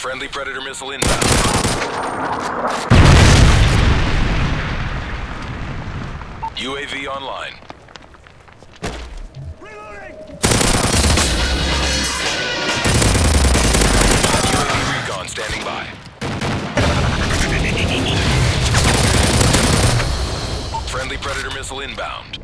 Friendly Predator missile inbound. UAV online. Reloading. UAV recon standing by. Friendly Predator missile inbound.